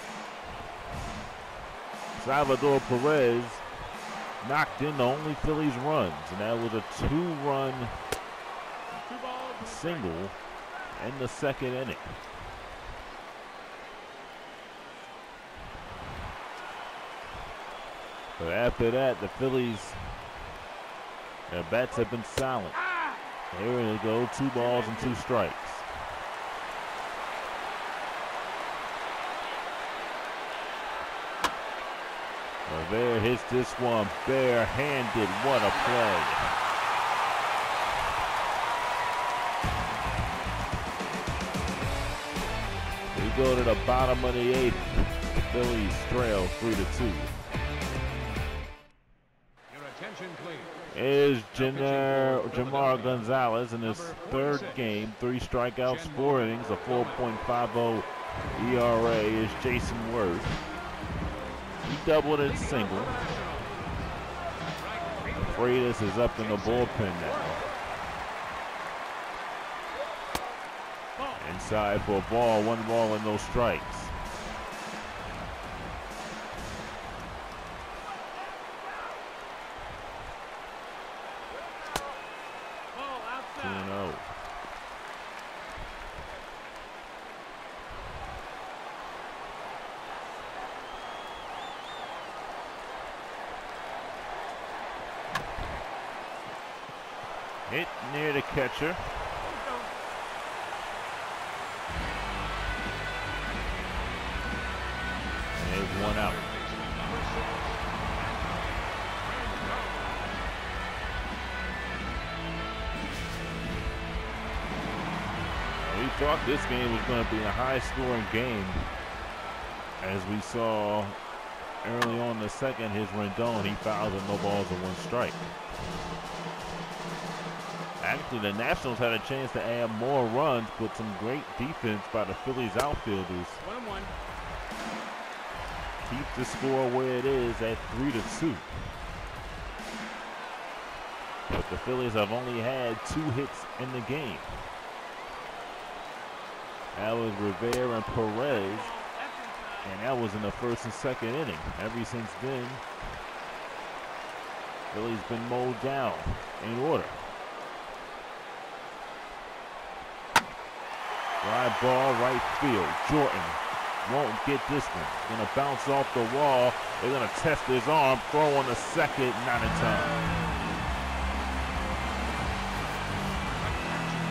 Speaker 1: Salvador Perez knocked in the only Phillies runs, and that was a two-run single in the second inning. But after that, the Phillies, their bats have been silent. Here they go, two balls and two strikes. Revere hits this one barehanded. What a play. We go to the bottom of the eighth. The Phillies trail three to two. Is Jamar, Jamar Gonzalez in his third game, three strikeouts, four innings, a 4.50 ERA is Jayson Werth. He doubled and single. Freitas is up in the bullpen now. Inside for a ball, one ball and no strikes. Thought this game was going to be a high-scoring game, as we saw early on the second. His Rendon, he fouls and no balls and one strike. Actually, the Nationals had a chance to add more runs, but some great defense by the Phillies outfielders
Speaker 3: One one.
Speaker 1: keep the score where it is at three to two. But the Phillies have only had two hits in the game. That was Rivera and Perez, and that was in the first and second inning. Ever since then, Phillies been mowed down in order. Fly ball right field. Jordan won't get this one. Gonna bounce off the wall. They're gonna test his arm. Throw on the second, not in time.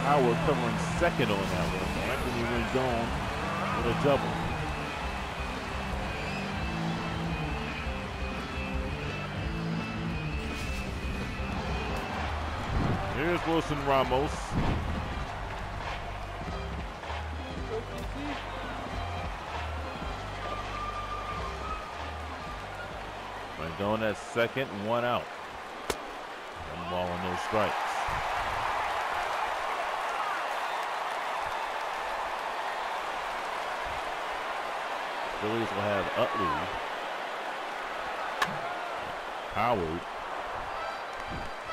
Speaker 1: Howard covering second on that one. Anthony Rendon with a double. Here's Wilson Ramos. Rendon at second, one out. One ball and no strikes. Phillies will have Utley, Howard,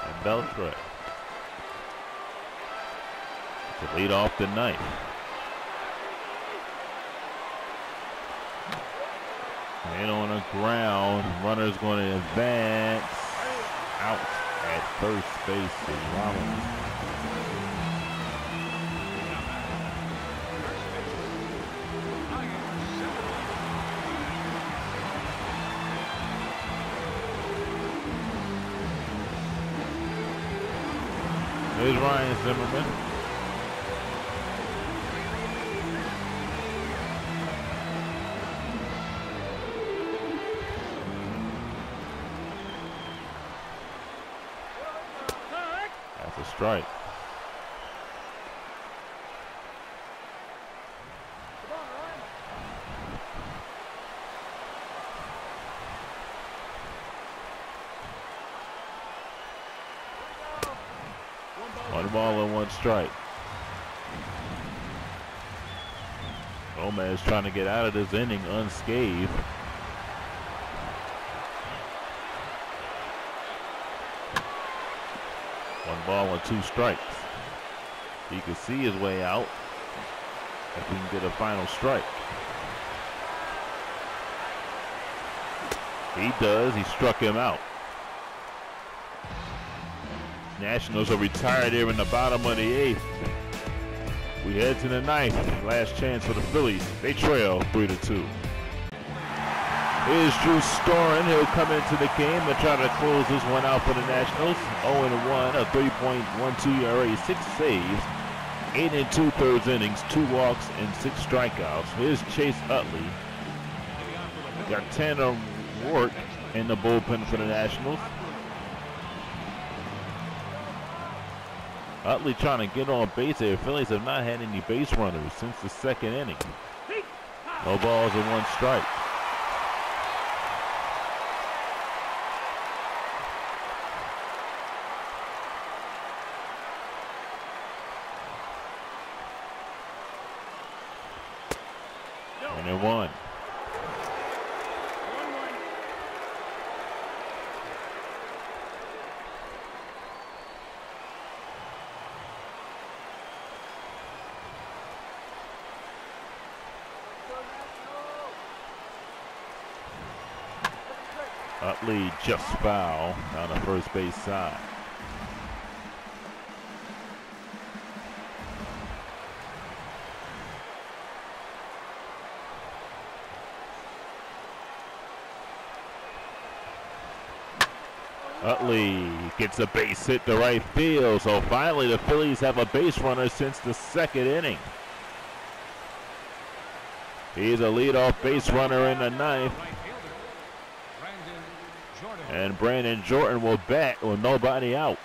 Speaker 1: and Beltre to lead off the ninth. And on the ground, runner's going to advance. Out at first base. Here's Ryan Zimmerman. That's a strike. One ball and one strike. Gomez trying to get out of this inning unscathed. One ball and two strikes. He can see his way out if he can get a final strike. He does. He struck him out. Nationals are retired here in the bottom of the eighth. We head to the ninth. Last chance for the Phillies. They trail three to two. Here's Drew Storen. He'll come into the game and try to close this one out for the Nationals. 0-1, a 3.12 ERA, six saves, eight and two thirds innings, two walks and six strikeouts. Here's Chase Utley. Got Tanner Roark in the bullpen for the Nationals. Utley trying to get on base here. Phillies have not had any base runners since the second inning. No balls and one strike. And they won. Utley just foul on the first base side. Utley gets a base hit to right field. So finally, the Phillies have a base runner since the second inning. He's a leadoff base runner in the ninth.
Speaker 2: Right fielder, Brandon Jordan.
Speaker 1: And Brandon Jordan will bat with nobody out.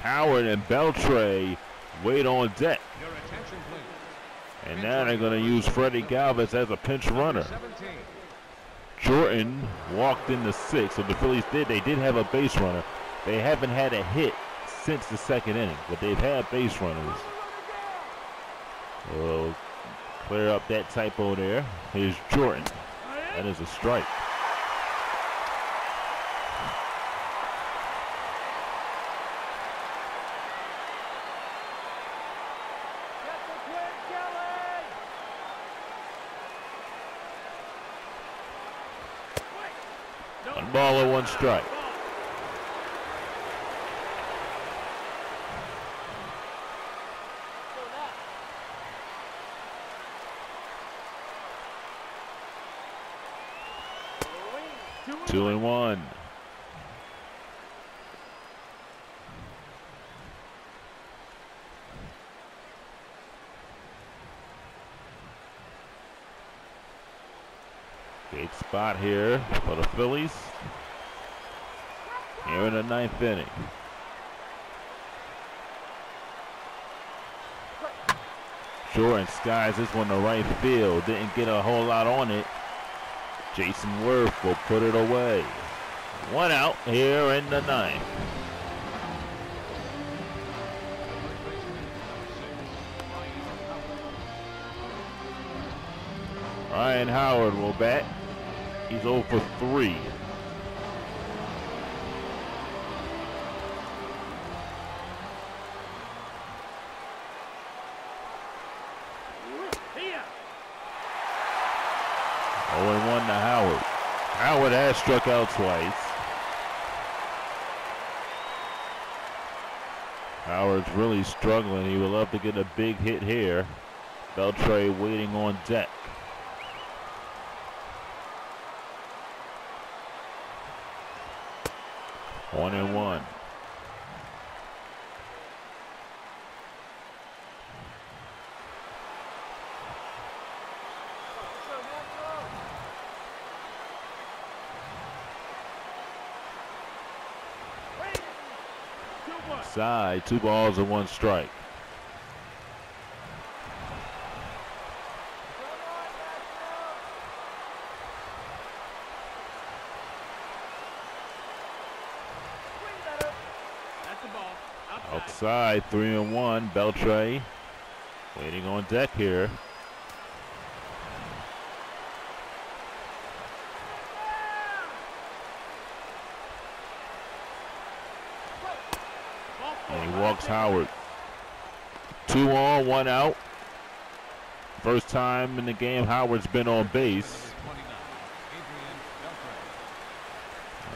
Speaker 1: Howard and Beltre wait on deck.
Speaker 2: Your attention, please.
Speaker 1: And now they're going to use Freddie Galvis as a pinch runner.
Speaker 2: 17.
Speaker 1: Jordan walked in the sixth, so the Phillies did. They did have a base runner. They haven't had a hit since the second inning, but they've had base runners. We'll clear up that typo there. Here's Jordan. That is a strike.
Speaker 3: Get the quick, Kelly!
Speaker 1: One ball and one strike. Two and one. Big spot here for the Phillies. Here in the ninth inning. Short and skies this one to right field. Didn't get a whole lot on it. Jayson Werth will put it away. One out here in the ninth. Ryan Howard will bat. He's 0 for 3.
Speaker 3: Here.
Speaker 1: 0 1 to Howard. Howard has struck out twice. Howard's really struggling. He would love to get a big hit here. Beltre waiting on deck. One and one. Side, two balls and one strike.
Speaker 3: That's the ball. Outside,
Speaker 1: three and one. Beltre waiting on deck here. And he walks. Howard. Two on, one out. First time in the game Howard's been on base.
Speaker 2: 29, Adrian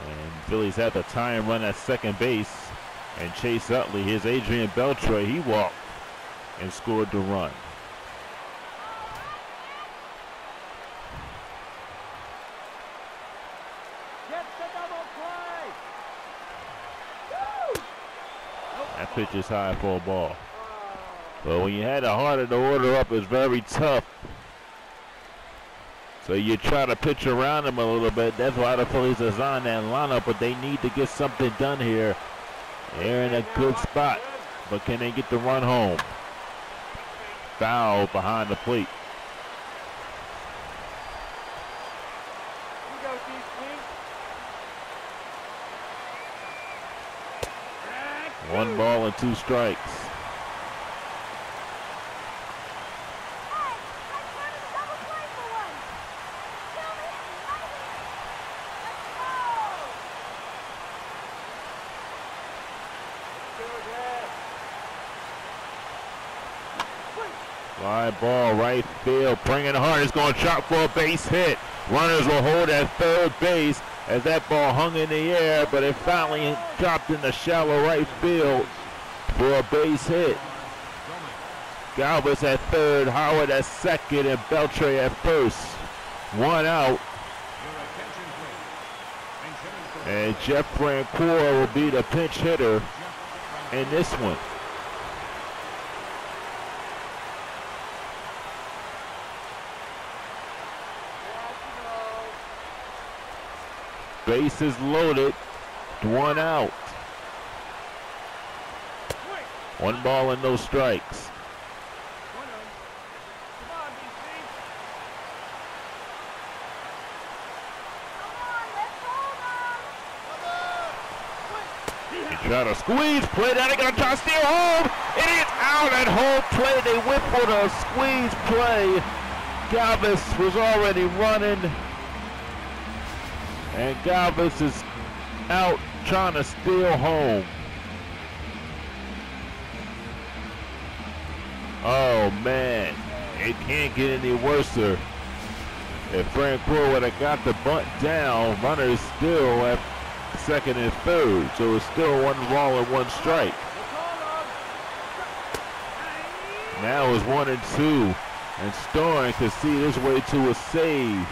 Speaker 2: Beltre.
Speaker 1: And Phillies had the time run at second base. And Chase Utley, his Adrian Beltre, he walked and scored the run.
Speaker 3: Get the double play.
Speaker 1: That pitch is high for a ball. But when you had the heart of the order up, it's very tough. So you try to pitch around them a little bit. That's why the Phillies designed that lineup, but they need to get something done here. They're in a good spot, but can they get the run home? Foul behind the plate.
Speaker 3: You go, DC. Drag.
Speaker 1: One ball and two strikes. Fly ball right field. Bringing hard. It's going shot for a base hit. Runners will hold at third base as that ball hung in the air, but it finally dropped in the shallow right field for a base hit. Galvis at third, Howard at second, and Beltre at first. One out, and Jeff Francoeur will be the pinch hitter in this one. Bases loaded, one out. One ball and no strikes. Try to squeeze, play that, they gonna try to steal home. It is out at home plate. They whip for the squeeze play. Galvis was already running. And Galvis is out trying to steal home. Oh man, it can't get any worse. If Francoeur would have got the bunt down, runners still at second and third, so it's still one ball and one strike. Now it's one and two, and Storen can see his way to a save.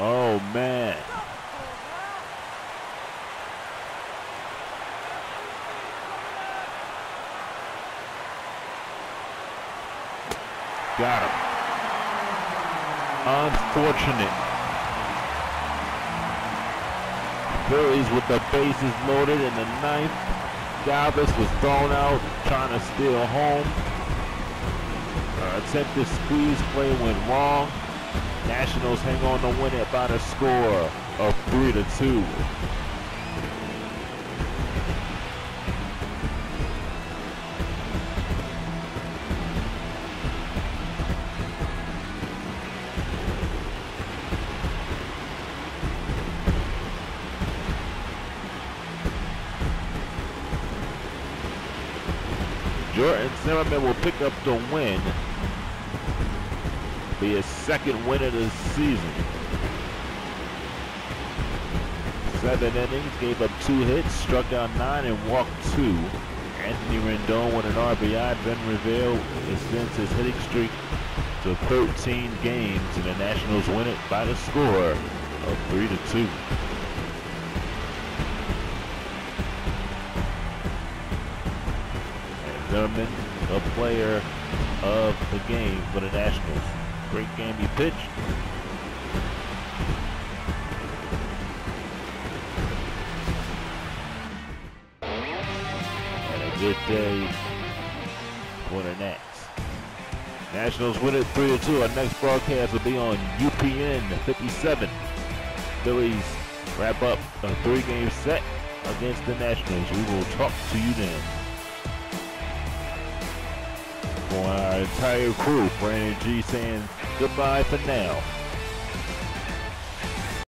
Speaker 1: Oh, man. Got him. Unfortunate. Phillies with the bases loaded in the ninth. Galvis was thrown out trying to steal home. Uh, attempted squeeze play went wrong. Nationals hang on to win it by the score of 3 to 2. Jordan Zimmermann will pick up the win. Be his second win of the season. Seven innings, gave up two hits, struck out nine, and walked two. Anthony Rendon with an RBI. Ben Revere extends his hitting streak to 13 games, and the Nationals win it by the score of 3 to 2. And Zimmermann, a player of the game for the Nationals. Great game he pitched. And a good day for the Nats. Nationals win it 3 2. Our next broadcast will be on UPN 57. Phillies wrap up a three game set against the Nationals. We will talk to you then. For our entire crew, Brandon G saying goodbye for now.